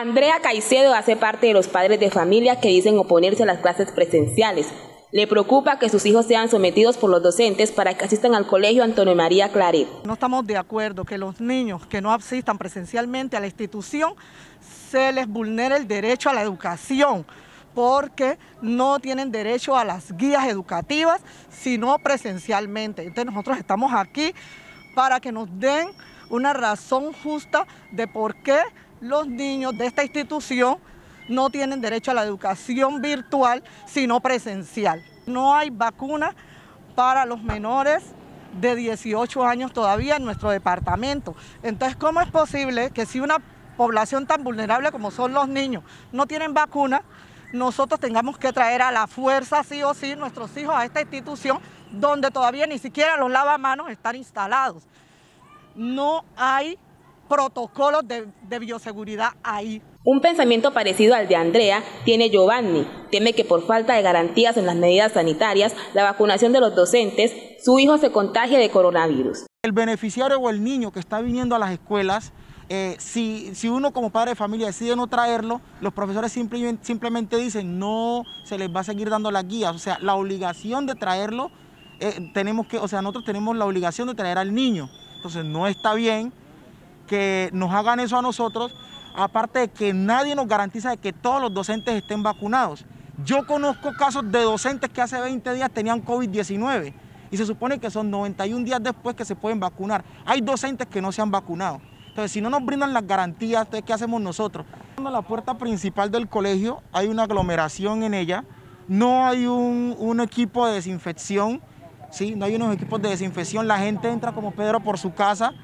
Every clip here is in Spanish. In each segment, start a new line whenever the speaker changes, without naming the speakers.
Andrea Caicedo hace parte de los padres de familia que dicen oponerse a las clases presenciales. Le preocupa que sus hijos sean sometidos por los docentes para que asistan al colegio Antonio María Claret.
No estamos de acuerdo que los niños que no asistan presencialmente a la institución se les vulnere el derecho a la educación porque no tienen derecho a las guías educativas, sino presencialmente. Entonces nosotros estamos aquí para que nos den una razón justa de por qué los niños de esta institución no tienen derecho a la educación virtual, sino presencial. No hay vacuna para los menores de 18 años todavía en nuestro departamento. Entonces, ¿cómo es posible que si una población tan vulnerable como son los niños no tienen vacuna, nosotros tengamos que traer a la fuerza, sí o sí, nuestros hijos a esta institución donde todavía ni siquiera los lavamanos están instalados? No hay protocolos de, bioseguridad ahí.
Un pensamiento parecido al de Andrea tiene Giovanni. Teme que por falta de garantías en las medidas sanitarias, la vacunación de los docentes, su hijo se contagie de coronavirus.
El beneficiario o el niño que está viniendo a las escuelas, eh, si, si, uno como padre de familia decide no traerlo, los profesores simplemente, simplemente dicen no se les va a seguir dando las guías. O sea, la obligación de traerlo, eh, tenemos que, o sea, nosotros tenemos la obligación de traer al niño. Entonces no está bien que nos hagan eso a nosotros, aparte de que nadie nos garantiza de que todos los docentes estén vacunados. Yo conozco casos de docentes que hace 20 días tenían COVID-19 y se supone que son 91 días después que se pueden vacunar. Hay docentes que no se han vacunado. Entonces, si no nos brindan las garantías, ¿qué hacemos nosotros? En la puerta principal del colegio hay una aglomeración en ella, no hay un, un equipo de desinfección, ¿sí? no hay unos equipos de desinfección, la gente entra como Pedro por su casa,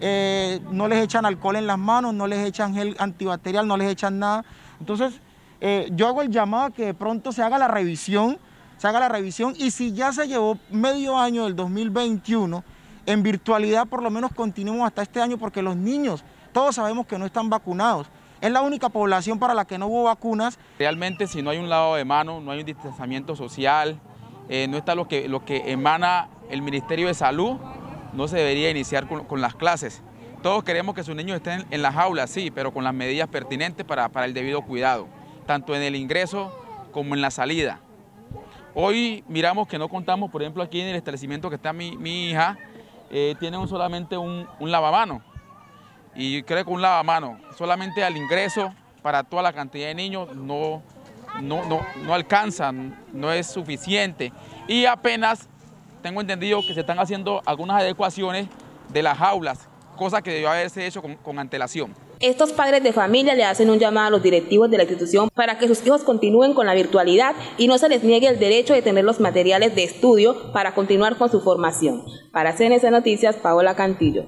eh, no les echan alcohol en las manos, no les echan gel antibacterial, no les echan nada. Entonces, eh, yo hago el llamado a que de pronto se haga la revisión, se haga la revisión y si ya se llevó medio año del 2021, en virtualidad por lo menos continuemos hasta este año porque los niños, todos sabemos que no están vacunados. Es la única población para la que no hubo vacunas.
Realmente si no hay un lado de mano, no hay un distanciamiento social, eh, no está lo que, lo que emana el Ministerio de Salud, no se debería iniciar con, las clases. Todos queremos que sus niños estén en las aulas, sí, pero con las medidas pertinentes para, el debido cuidado, tanto en el ingreso como en la salida. Hoy miramos que no contamos, por ejemplo, aquí en el establecimiento que está mi, hija, eh, tienen solamente un, un lavamano. Y creo que un lavamano, solamente al ingreso para toda la cantidad de niños, no, no, no, no alcanza, no es suficiente. Y apenas tengo entendido que se están haciendo algunas adecuaciones de las aulas, cosa que debió haberse hecho con, antelación.
Estos padres de familia le hacen un llamado a los directivos de la institución para que sus hijos continúen con la virtualidad y no se les niegue el derecho de tener los materiales de estudio para continuar con su formación. Para CNC Noticias, Paola Cantillo.